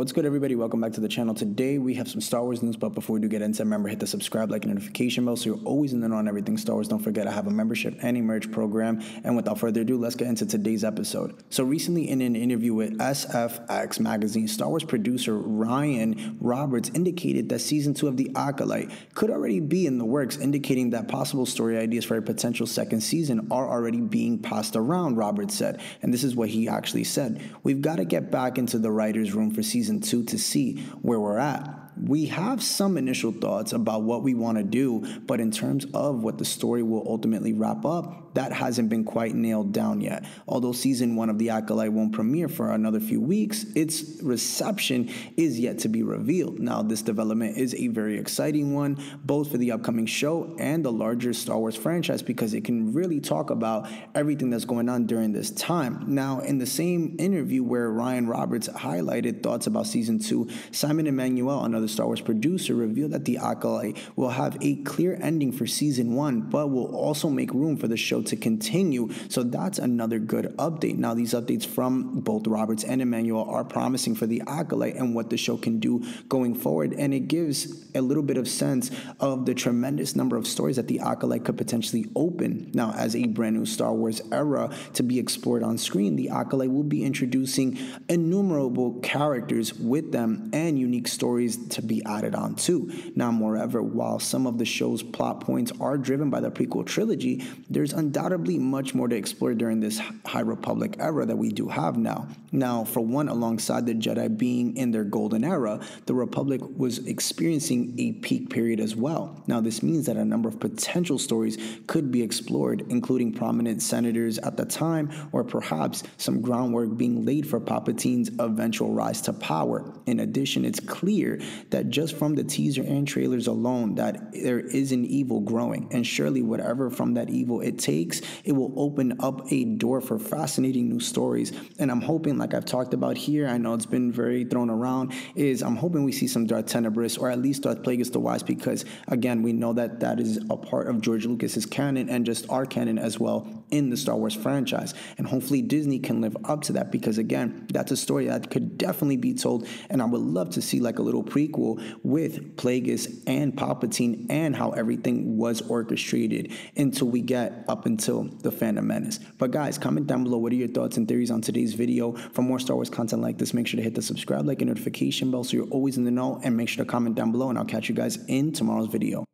What's good, everybody? Welcome back to the channel. Today we have some Star Wars news, but before we do get into it, remember hit the subscribe, like, and notification bell so you're always in the know on everything Star Wars. Don't forget I have a membership and a merch program. And without further ado, let's get into today's episode. So recently, in an interview with SFX magazine, Star Wars producer Ryan Roberts indicated that season two of The Acolyte could already be in the works, indicating that possible story ideas for a potential second season are already being passed around. Roberts said, and this is what he actually said: "We've got to get back into the writers' room for season." Season two to see where we're at we have some initial thoughts about what we want to do, but in terms of what the story will ultimately wrap up, that hasn't been quite nailed down yet. Although season one of The Acolyte won't premiere for another few weeks, its reception is yet to be revealed. Now, this development is a very exciting one, both for the upcoming show and the larger Star Wars franchise, because it can really talk about everything that's going on during this time. Now, in the same interview where Ryan Roberts highlighted thoughts about season two, Simon Emanuel, another Star Wars producer, revealed that The Acolyte will have a clear ending for season one, but will also make room for the show to continue. So that's another good update. Now, these updates from both Roberts and Emanuel are promising for The Acolyte and what the show can do going forward. And it gives a little bit of sense of the tremendous number of stories that The Acolyte could potentially open. Now, as a brand new Star Wars era to be explored on screen, The Acolyte will be introducing innumerable characters with them and unique stories to to be added on to. Now, moreover, while some of the show's plot points are driven by the prequel trilogy, there's undoubtedly much more to explore during this High Republic era that we do have now. Now, for one, alongside the Jedi being in their golden era, the Republic was experiencing a peak period as well. Now, this means that a number of potential stories could be explored, including prominent senators at the time, or perhaps some groundwork being laid for Palpatine's eventual rise to power. In addition, it's clear that just from the teaser and trailers alone that there is an evil growing. And surely whatever from that evil it takes it will open up a door for fascinating new stories. And i'm hoping like i've talked about here i know it's been very thrown around is i'm hoping we see some darth tenebrous or at least darth plagueis the wise because again we know that that is a part of george lucas's canon and just our canon as well in the star wars franchise and hopefully disney can live up to that because again that's a story that could definitely be told and i would love to see like a little prequel with Plagueis and Palpatine and how everything was orchestrated until we get up until the Phantom Menace. But guys, comment down below what are your thoughts and theories on today's video. For more Star Wars content like this, make sure to hit the subscribe, like, and notification bell so you're always in the know. And make sure to comment down below, and I'll catch you guys in tomorrow's video.